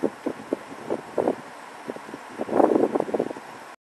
Gracias